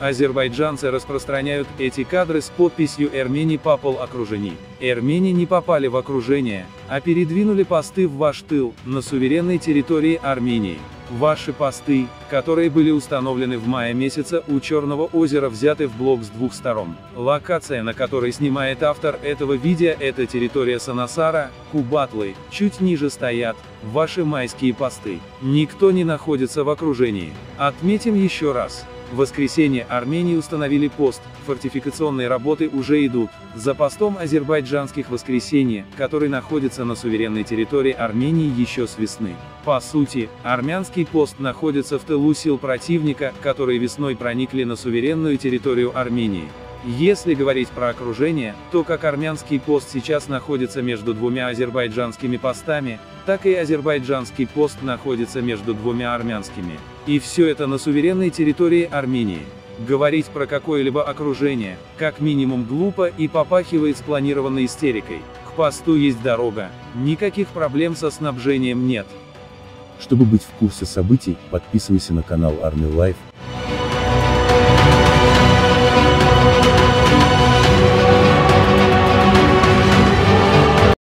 Азербайджанцы распространяют эти кадры с подписью «Эрмени попал окружений». Эрмени не попали в окружение, а передвинули посты в ваш тыл, на суверенной территории Армении. Ваши посты, которые были установлены в мае месяце у Черного озера взяты в блок с двух сторон. Локация, на которой снимает автор этого видео, это территория Санасара, Кубатлы, чуть ниже стоят, ваши майские посты. Никто не находится в окружении. Отметим еще раз. В воскресенье Армении установили пост, фортификационные работы уже идут, за постом азербайджанских воскресенье, который находится на суверенной территории Армении еще с весны. По сути, армянский пост находится в тылу сил противника, которые весной проникли на суверенную территорию Армении. Если говорить про окружение, то как армянский пост сейчас находится между двумя азербайджанскими постами, так и азербайджанский пост находится между двумя армянскими. И все это на суверенной территории Армении. Говорить про какое-либо окружение, как минимум глупо и попахивает спланированной истерикой. К посту есть дорога, никаких проблем со снабжением нет. Чтобы быть в курсе событий, подписывайся на канал Army Life